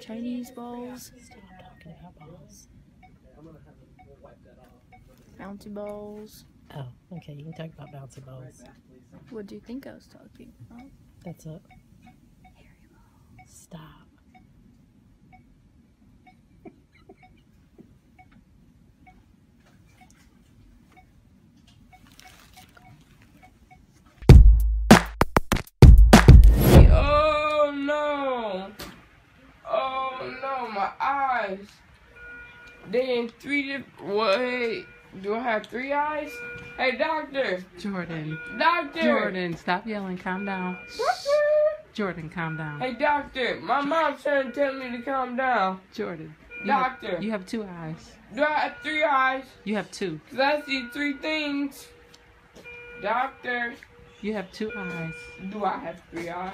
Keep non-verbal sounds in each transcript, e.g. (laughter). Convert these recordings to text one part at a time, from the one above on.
Chinese balls, Stop talking about balls. bouncy balls. Oh, okay. You can talk about bouncy balls. What do you think I was talking about? That's it. Stop. Oh no, my eyes. They in three different. Wait, do I have three eyes? Hey, doctor! Jordan. Doctor! Jordan, stop yelling. Calm down. Doctor! Jordan, calm down. Hey, doctor! My mom's trying to tell me to calm down. Jordan. You have, Doctor! you have two eyes. Do I have three eyes? You have two. Cause I see three things. Doctor, You have two eyes. do I have three eyes?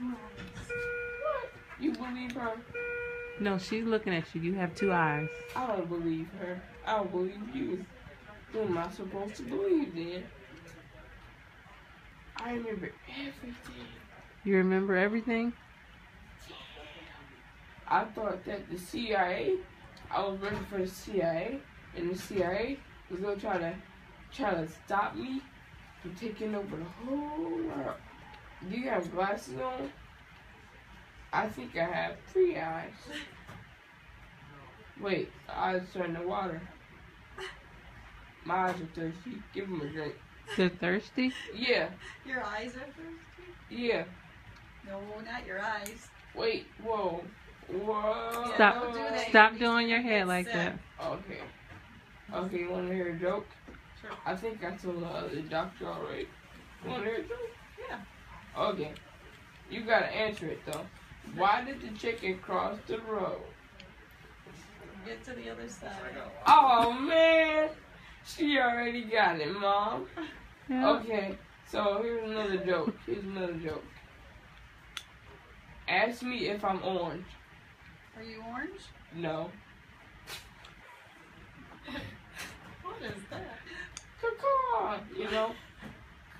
What? You believe her? No, she's looking at you. You have two eyes. I don't believe her. I don't believe you. Who am I supposed to believe then? I remember everything. You remember everything? I thought that the CIA, I was working for the CIA, and the CIA was gonna try to try to stop me from taking over the whole world. Do you have glasses on? I think I have three eyes. Wait, eyes turn the water. My eyes are thirsty. Give them a drink. They're thirsty? Yeah, Your eyes are thirsty? yeah. No, not your eyes. Wait, whoa. Whoa. Stop. don't do. Stop doing your get head like sick. that. Okay. Okay, you wanna hear a joke? Sure. I think I told uh, the doctor already. You wanna hear a joke? Yeah. Okay. You gotta answer it though. Why did the chicken cross the road? Get to the other side. Oh man! She already got it, mom. Yeah. Okay, so here's another joke. Here's another joke. Ask me if I'm orange. Are you orange? No. (laughs) What is that? Caw, you know?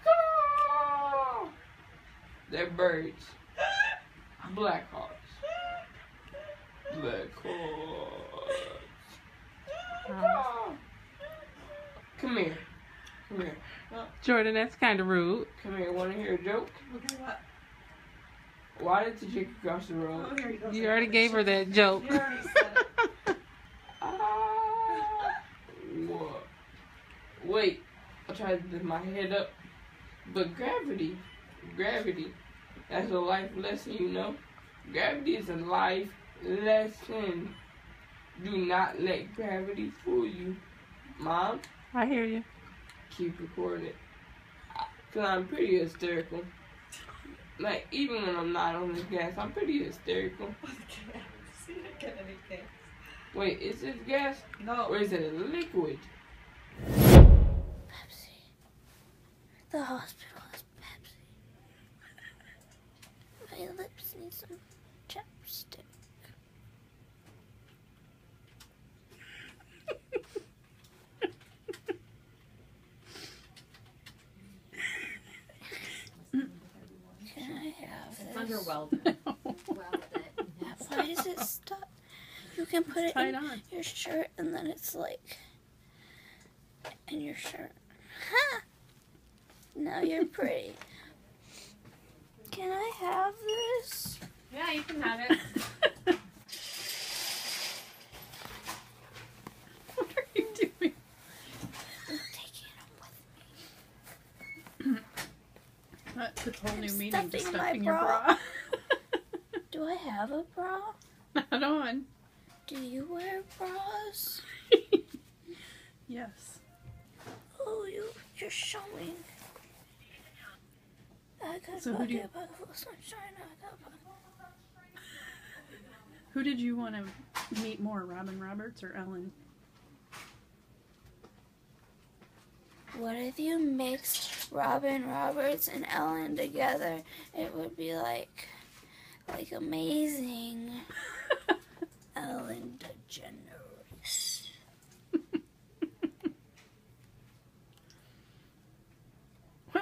Caw. They're birds. Black Hawks. Black Hawks. Caw. Come here. Come here. Jordan, that's kind of rude. Come here. Want to hear a joke? Okay, what? Why did the chicken cross the road? Oh, here you go. You already gave her that joke. You already said it. (laughs) Ah. Wait. I tried to lift my head up. But gravity. Gravity. That's a life lesson, you know? Gravity is a life lesson. Do not let gravity fool you. Mom, I hear you. keep recording. Cause I'm pretty hysterical. Like, even when I'm not on this gas, I'm pretty hysterical. (laughs) See, I get anything. Wait, is this gas? No. Or is it a liquid? Pepsi. The hospital has Pepsi. My lips need some chapstick. Can I have this? Underwhelmed. (laughs) Why is it stuck? You can put it Tie in on. your shirt and then it's like in your shirt. Ha! Now you're pretty. Have this? Yeah, you can have it. (laughs) What are you doing? I'm taking it with That took a whole new I'm meaning to stuffing your bra. bra. (laughs) Do I have a bra? (laughs) Not on. Do you wear bras? yes. Oh, you, you're showing. So who do you- pocket buckle, sunshine, I got pocket- Who did you want to meet more, Robin Roberts or Ellen? What if you mixed Robin Roberts and Ellen together? It would be like, like amazing. (laughs) Ellen DeGeneres.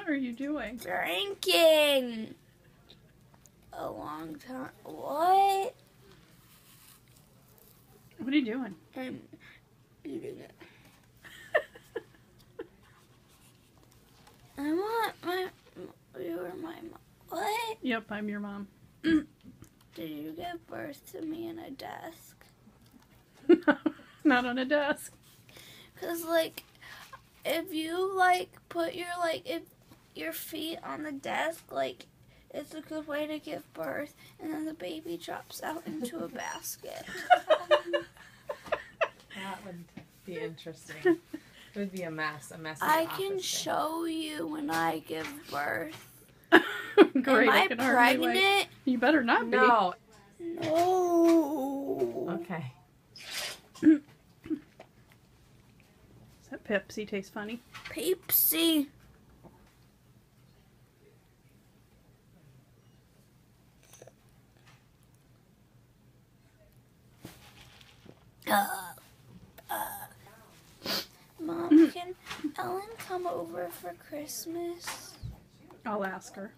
What are you doing? Drinking. a long time. What? What are you doing? I'm eating it. I want my. You were my mom. What? Yep, I'm your mom. Did you give birth to me in a desk? (laughs) Not on a desk. Cause like, if you like put your like if your feet on the desk, like it's a good way to give birth, and then the baby drops out into a basket. (laughs) (laughs) That would be interesting. It would be a mess. A mess. I can show you when I give birth. (laughs) Great. Am I, can hardly pregnant? wait. You better not be. No. No. Okay. Does that Pepsi taste funny? Pepsi. Uh, uh. Mom, can Ellen come over for Christmas? I'll ask her.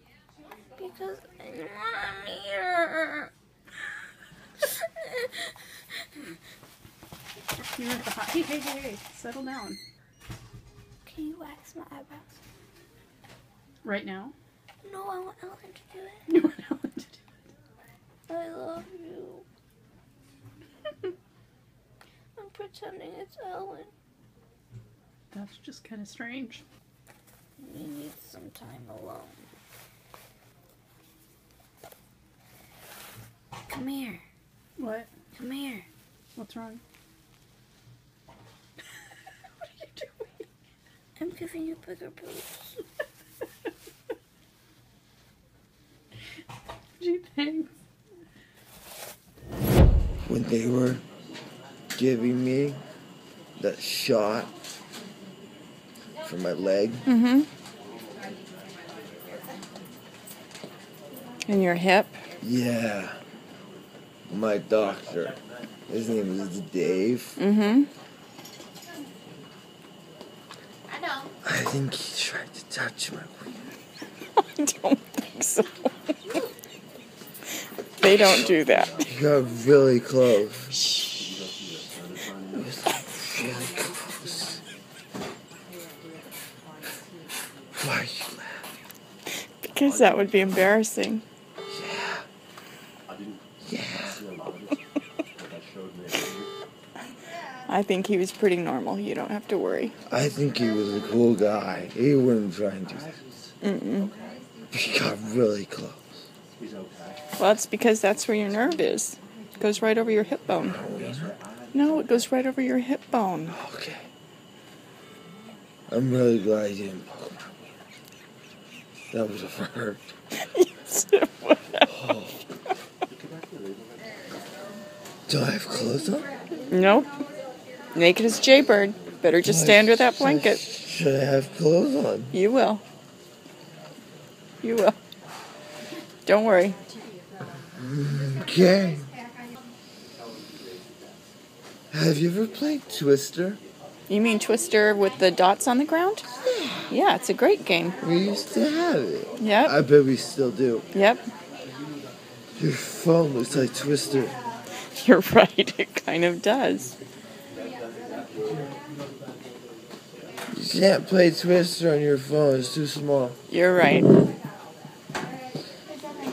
Because I want here. You're at the hot. Hey, hey, hey, hey, settle down. Can you wax my eyebrows? Right now. No, I want Ellen to do it. (laughs) You want Ellen to do it. I love you. I'm pretending it's Ellen. That's just kind of strange. We need some time alone. Come here. What? Come here. What's wrong? (laughs) what are you doing? I'm giving you bigger boobs. (laughs) Gee, thanks. when they were giving me that shot for my leg. Mm-hmm. In your hip? Yeah. My doctor. His name is Dave. Mm-hmm. I know. I think he tried to touch my wiener. (laughs) I don't think so. they don't do that. He got really close. It was like really close. Why are you laughing? Because that would be embarrassing. Yeah. I think he was pretty normal. You don't have to worry. I think he was a cool guy. He wouldn't try and do that. Mm-mm. He got really close. Well, it's because that's where your nerve is. It goes right over your hip bone. Oh, no, it goes right over your hip bone. Okay. I'm really glad you didn't poke. That was a hurt. Oh. (laughs) Do I have clothes on? nope. Naked as Jaybird. Better just stay under that Should- blanket. Should I have clothes on? You will. You will. Don't worry. Okay. Have you ever played Twister? You mean Twister with the dots on the ground? Yeah, it's a great game. We used to have it. Yep. I bet we still do. Yep. Your phone looks like Twister. (laughs) You're right. It kind of does. You can't play Twister on your phone, it's too small. You're right.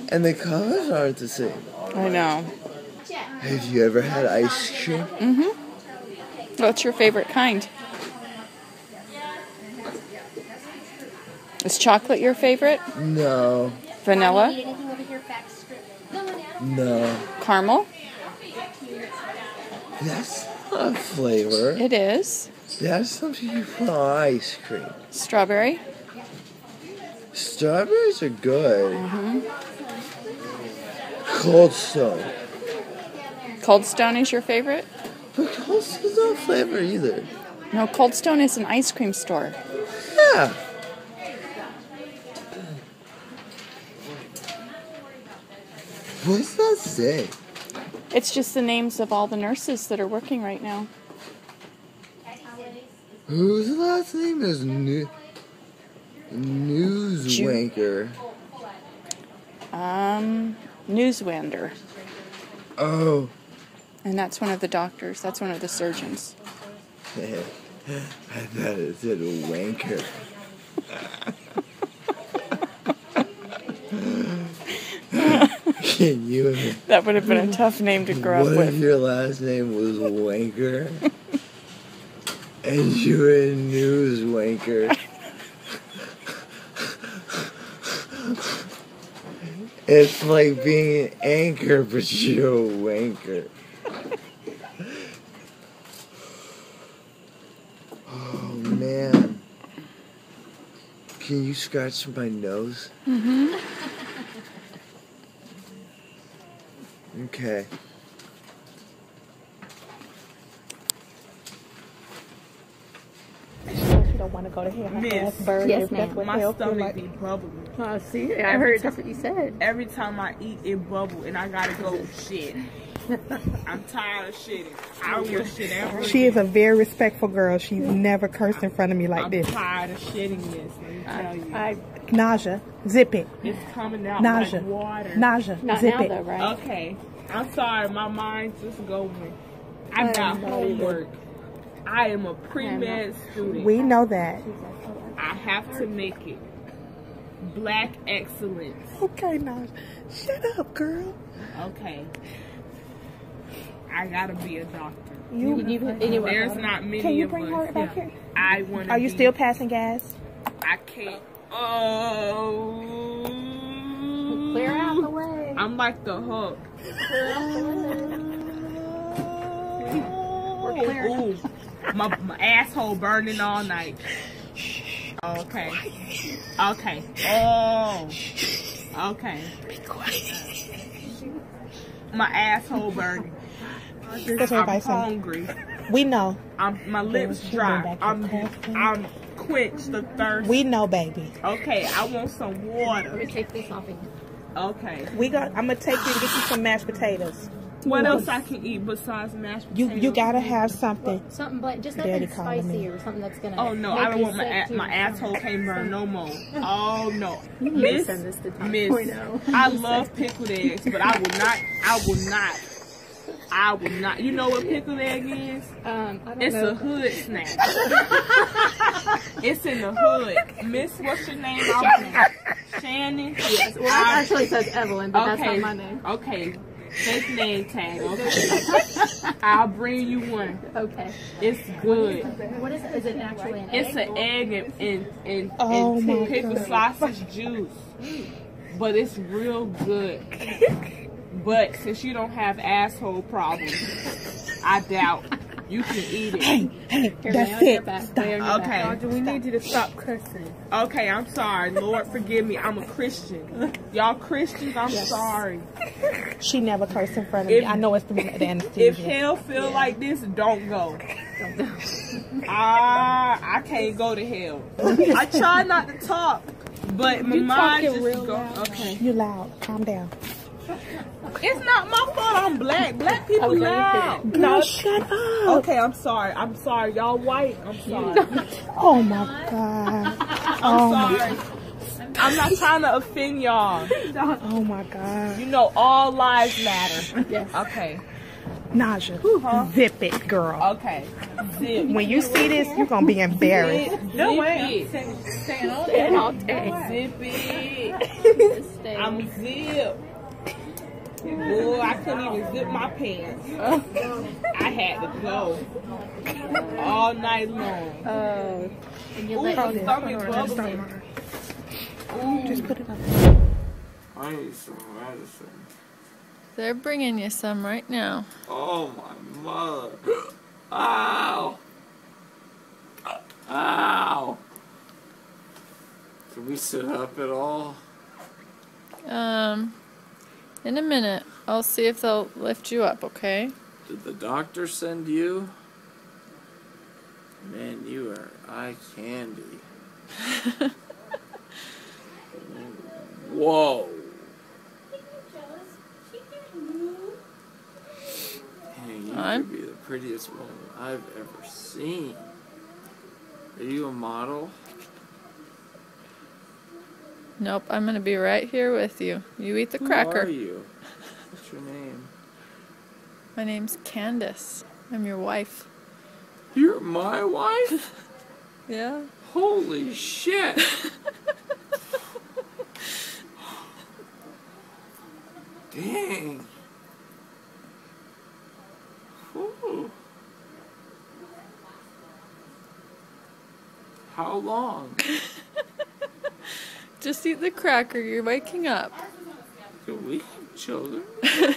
And the colors aren't the same. I know. Have you ever had ice cream? Mm-hmm. What's your favorite kind? Is chocolate your favorite? No. Vanilla? No. Caramel? That's not a flavor. It is. That's something you put on ice cream. Strawberry? Strawberries are good. Mm-hmm. Cold Stone. Cold Stone is your favorite? But Cold Stone's not flavor either. No, Cold Stone is an ice cream store. Yeah. What does that say? It's just the names of all the nurses that are working right now. Whose last name is New Newswanker? Um, Newswander. Oh. And that's one of the doctors. That's one of the surgeons. (laughs) I thought it said wanker. (laughs) Can you? That would have been a tough name to grow What up if with. your last name was Wanker? (laughs) and you're a news wanker. It's like being an anchor, but you're a wanker. Oh man. Can you scratch my nose? Mm-hmm. Okay. You don't want to go to hell. Miss. Yes, ma'am. My stomach like. be bubbling. Oh, see, I Every heard ti- that's what you said. Every time I eat, it bubble, and I gotta go shit. I'm tired of shitting. I will shit ever. She is a very respectful girl. She's never cursed in front of me like this. I'm tired of shitting this. Let me tell you, I Nausea, zip it. it's coming out Nausea. like water. Nausea, not zip it. though, right? Okay, I'm sorry. My mind's just going. I got homework. I am a pre-med student. We know that. I have to make it. Black excellence. Okay, Nausea. Shut up, girl. Okay. I gotta be a doctor. You, You, anyway, There's not many can you of bring her back here? I want. Are you be, still passing gas? I can't. Oh. clear out the way. I'm like the hook. We're clear. Ooh, my, my asshole burning all night. Okay. Okay. Oh. Okay. Be quiet. My asshole burning. That's I'm everybody saying. hungry. We know. I'm my lips she dry. I'm to. I'm quenched the thirst. We know, baby. Okay, I want some water. Let water. me take this off of you. Okay. We got. I'm gonna take you and get you some mashed potatoes. What else I can eat besides mashed potatoes? you you gotta have something. Something like just Daddy nothing calling me. spicy or something that's gonna. Oh no, make I don't want my sick a- my asshole stomach. can't burn no more. Oh no, Miss, send this to Tom Miss, I (laughs) love pickled eggs, but I will not. I will not. I will not. You know what pickle egg is? Um, I don't It's know. a hood snack. it's in the hood. Miss, what's your name? I'll- (laughs) Shannon. Yes, well, it actually says Evelyn, but that's not my name. Okay. Fake name tag. Okay. (laughs) I'll bring you one. Okay. It's good. What is it? Is it actually an It's egg? an egg and and and, Oh and my God. sausage juice, but it's real good. (laughs) But since you don't have asshole problems, I doubt you can eat it. Hey, hey, Here, that's lay on your it. Stop. Lay on your back. Okay. we need you to stop cursing. Okay, I'm sorry. Lord forgive me. I'm a Christian. Y'all Christians, I'm sorry. She never cursed in front of If- me. I know it's the, the If hell feel like this, don't go. (laughs) Ah, I can't go to hell. (laughs) I try not to talk, but my mind just go. Okay, You loud. Calm down. It's not my fault. I'm black. Black people was like, loud. Girl, shut up. Okay, I'm sorry. I'm sorry. Y'all white. I'm sorry. Oh my god. I'm Oh my, sorry. I'm not trying to offend y'all. oh my god. You know, all lives matter. Yes. Okay. Nausea. Uh-huh. Zip it, girl. Okay. Zip. When you see this, you're gonna be embarrassed. Zip, no way. Staying all day. Zip it. Stay. (laughs) I'm zip. Boy, I couldn't even zip my pants. I had to go all night long. Oh. And you Ooh, let my stomach. Ooh. Just put it up. I need some medicine. They're bringing you some right now. Oh my mother. Ow. Ow. Can we sit up at all? Um, in a minute, I'll see if they'll lift you up. Okay. Did the doctor send you? Man, you are eye candy. (laughs) Whoa. Hey, you I'm- could be the prettiest woman I've ever seen. Are you a model? Nope, I'm gonna be right here with you. You eat the Who cracker. are you? What's your name? My name's Candace. I'm your wife. You're my wife? (laughs) Yeah. Holy shit! Dang. Whew. How long? (laughs) Just eat the cracker. You're waking up. Do we have children? (laughs)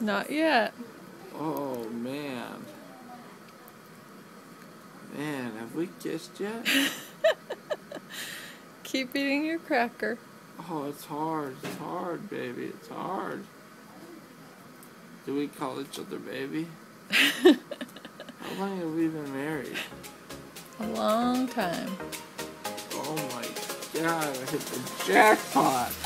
Not yet. Oh man. Man, have we kissed yet? (laughs) Keep eating your cracker. Oh, it's hard. It's hard, baby. It's hard. Do we call each other baby? (laughs) How long have we been married? A long time. God, I hit the jackpot.